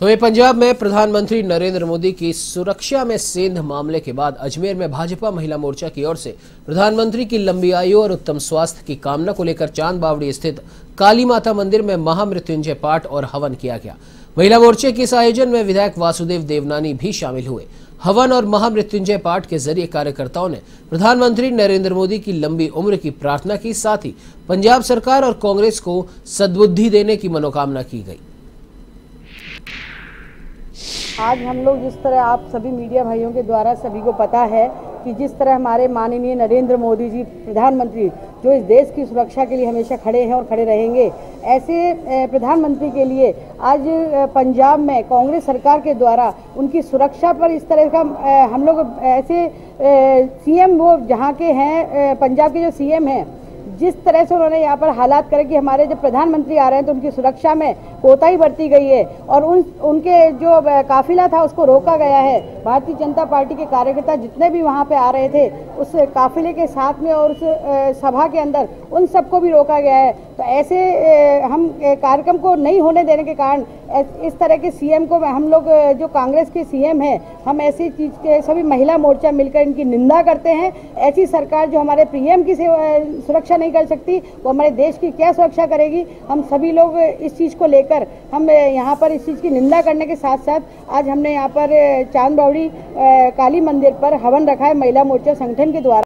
तो ये पंजाब में प्रधानमंत्री नरेंद्र मोदी की सुरक्षा में सेंध मामले के बाद अजमेर में भाजपा महिला मोर्चा की ओर से प्रधानमंत्री की लंबी आयु और उत्तम स्वास्थ्य की कामना को लेकर चाँद बावड़ी स्थित काली माता मंदिर में महामृत्युंजय पाठ और हवन किया गया। महिला मोर्चे के इस आयोजन में विधायक वासुदेव देवनानी भी शामिल हुए। हवन और महामृत्युंजय पाठ के ज़रिए कार्यकर्ताओं ने प्रधानमंत्री नरेंद्र मोदी की लंबी उम्र की प्रार्थना की, साथ ही पंजाब सरकार और कांग्रेस को सद्बुद्धि देने की मनोकामना की गई। आज हम लोग जिस तरह आप सभी मीडिया भाइयों के द्वारा सभी को पता है कि जिस तरह हमारे माननीय नरेंद्र मोदी जी, प्रधानमंत्री, जो इस देश की सुरक्षा के लिए हमेशा खड़े हैं और खड़े रहेंगे, ऐसे प्रधानमंत्री के लिए आज पंजाब में कांग्रेस सरकार के द्वारा उनकी सुरक्षा पर इस तरह का हम लोग ऐसे सीएम वो जहाँ के हैं पंजाब के जो सीएम हैं जिस तरह से उन्होंने यहाँ पर हालात करे कि हमारे जब प्रधानमंत्री आ रहे हैं तो उनकी सुरक्षा में कोताही बरती गई है और उन, उनके जो काफिला था उसको रोका गया है। भारतीय जनता पार्टी के कार्यकर्ता जितने भी वहाँ पे आ रहे थे उस काफिले के साथ में और उस सभा के अंदर उन सबको भी रोका गया है। तो ऐसे हम कार्यक्रम को नहीं होने देने के कारण इस तरह के सीएम को हम लोग जो कांग्रेस के सीएम हैं, हम ऐसी चीज़ के सभी महिला मोर्चा मिलकर इनकी निंदा करते हैं। ऐसी सरकार जो हमारे पीएम की सुरक्षा नहीं कर सकती, वो हमारे देश की क्या सुरक्षा करेगी? हम सभी लोग इस चीज़ को लेकर हम यहाँ पर इस चीज़ की निंदा करने के साथ साथ आज हमने यहाँ पर चाँद बावड़ी काली मंदिर पर हवन रखा है महिला मोर्चा संगठन के द्वारा